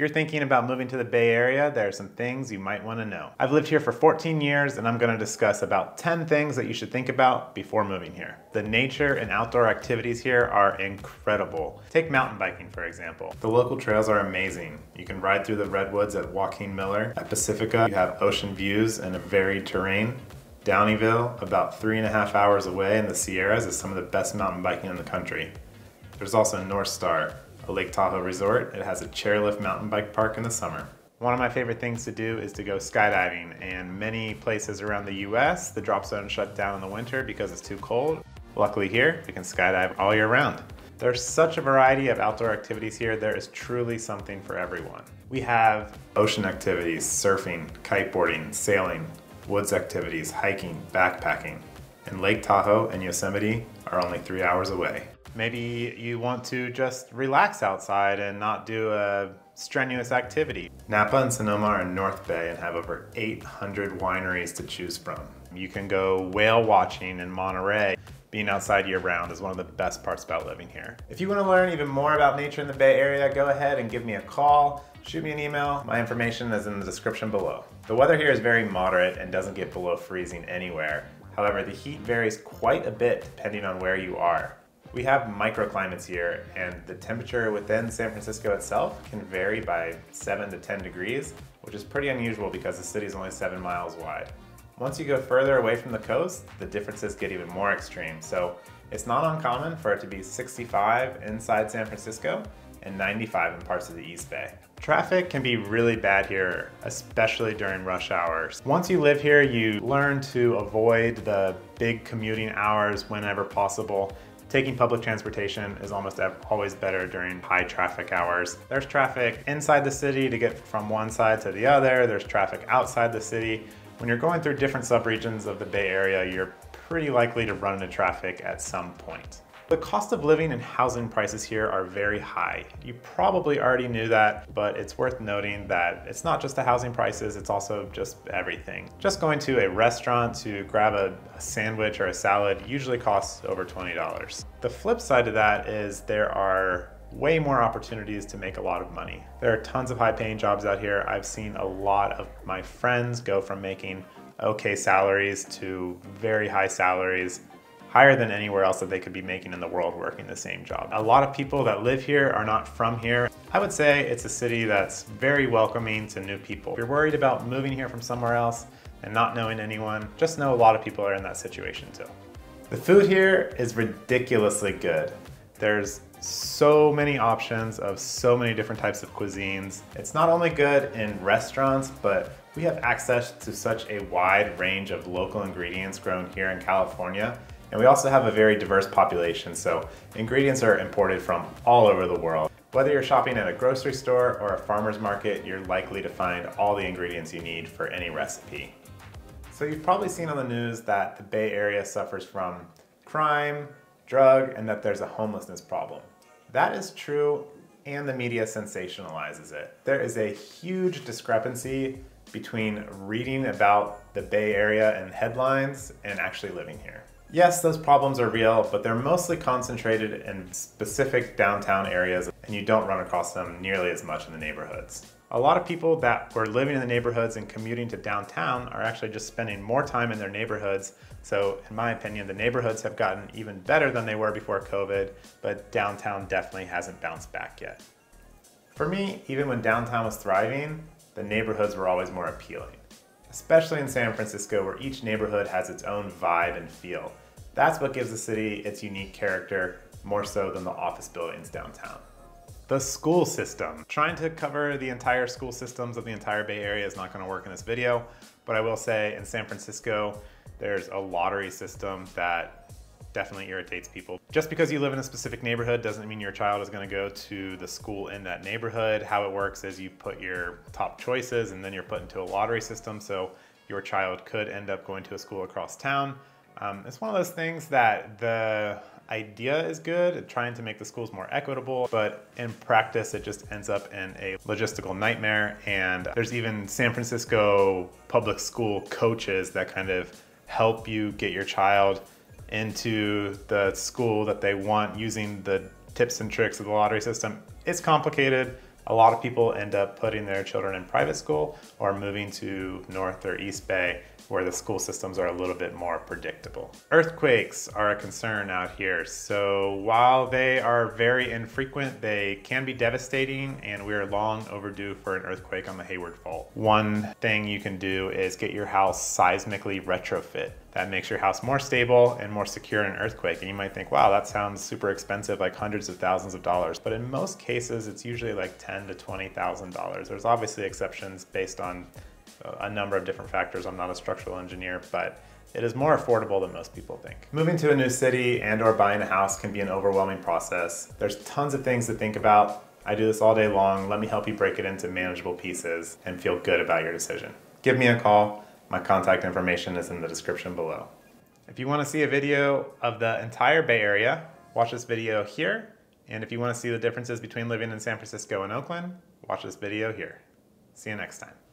If you're thinking about moving to the Bay Area, there are some things you might want to know. I've lived here for 14 years and I'm going to discuss about 10 things that you should think about before moving here. The nature and outdoor activities here are incredible. Take mountain biking for example. The local trails are amazing. You can ride through the redwoods at Joaquin Miller. At Pacifica, you have ocean views and a varied terrain. Downieville, about three and a half hours away in the Sierras, is some of the best mountain biking in the country. There's also Northstar, Lake Tahoe resort. It has a chairlift mountain bike park in the summer. One of my favorite things to do is to go skydiving and many places around the US, the drop zone shut down in the winter because it's too cold. Luckily here, we can skydive all year round. There's such a variety of outdoor activities here, there is truly something for everyone. We have ocean activities, surfing, kiteboarding, sailing, woods activities, hiking, backpacking. And Lake Tahoe and Yosemite are only three hours away. Maybe you want to just relax outside and not do a strenuous activity. Napa and Sonoma are in North Bay and have over 800 wineries to choose from. You can go whale watching in Monterey. Being outside year round is one of the best parts about living here. If you want to learn even more about nature in the Bay Area, go ahead and give me a call, shoot me an email. My information is in the description below. The weather here is very moderate and doesn't get below freezing anywhere. However, the heat varies quite a bit depending on where you are. We have microclimates here, and the temperature within San Francisco itself can vary by 7 to 10 degrees, which is pretty unusual because the city is only 7 miles wide. Once you go further away from the coast, the differences get even more extreme. So it's not uncommon for it to be 65 inside San Francisco and 95 in parts of the East Bay. Traffic can be really bad here, especially during rush hours. Once you live here, you learn to avoid the big commuting hours whenever possible Taking public transportation is almost always better during high traffic hours. There's traffic inside the city to get from one side to the other. There's traffic outside the city. When you're going through different subregions of the Bay Area, you're pretty likely to run into traffic at some point. The cost of living and housing prices here are very high. You probably already knew that, but it's worth noting that it's not just the housing prices, it's also just everything. Just going to a restaurant to grab a, sandwich or a salad usually costs over $20. The flip side of that is there are way more opportunities to make a lot of money. There are tons of high paying jobs out here. I've seen a lot of my friends go from making okay salaries to very high salaries higher than anywhere else that they could be making in the world working the same job. A lot of people that live here are not from here. I would say it's a city that's very welcoming to new people. If you're worried about moving here from somewhere else and not knowing anyone, just know a lot of people are in that situation too. The food here is ridiculously good. There's so many options of so many different types of cuisines. It's not only good in restaurants, but we have access to such a wide range of local ingredients grown here in California and we also have a very diverse population, so ingredients are imported from all over the world. Whether you're shopping at a grocery store or a farmer's market, you're likely to find all the ingredients you need for any recipe. So you've probably seen on the news that the Bay Area suffers from crime, drug, and that there's a homelessness problem. That is true, and the media sensationalizes it. There is a huge discrepancy between reading about the Bay Area in headlines and actually living here. Yes, those problems are real, but they're mostly concentrated in specific downtown areas and you don't run across them nearly as much in the neighborhoods. A lot of people that were living in the neighborhoods and commuting to downtown are actually just spending more time in their neighborhoods. So in my opinion, the neighborhoods have gotten even better than they were before COVID, but downtown definitely hasn't bounced back yet. For me, even when downtown was thriving, the neighborhoods were always more appealing especially in San Francisco where each neighborhood has its own vibe and feel. That's what gives the city its unique character, more so than the office buildings downtown. The school system. Trying to cover the entire school systems of the entire Bay Area is not gonna work in this video, but I will say in San Francisco, there's a lottery system that definitely irritates people. Just because you live in a specific neighborhood doesn't mean your child is gonna go to the school in that neighborhood. How it works is you put your top choices and then you're put into a lottery system. So your child could end up going to a school across town. Um, it's one of those things that the idea is good, trying to make the schools more equitable, but in practice it just ends up in a logistical nightmare. And there's even San Francisco public school coaches that kind of help you get your child into the school that they want using the tips and tricks of the lottery system. It's complicated. A lot of people end up putting their children in private school or moving to North or East Bay where the school systems are a little bit more predictable. Earthquakes are a concern out here. So while they are very infrequent, they can be devastating and we're long overdue for an earthquake on the Hayward Fault. One thing you can do is get your house seismically retrofit. That makes your house more stable and more secure in an earthquake. And you might think, wow, that sounds super expensive, like hundreds of thousands of dollars. But in most cases, it's usually like ten to $20,000. There's obviously exceptions based on a number of different factors. I'm not a structural engineer, but it is more affordable than most people think. Moving to a new city and or buying a house can be an overwhelming process. There's tons of things to think about. I do this all day long. Let me help you break it into manageable pieces and feel good about your decision. Give me a call. My contact information is in the description below. If you want to see a video of the entire Bay Area, watch this video here. And if you want to see the differences between living in San Francisco and Oakland, watch this video here. See you next time.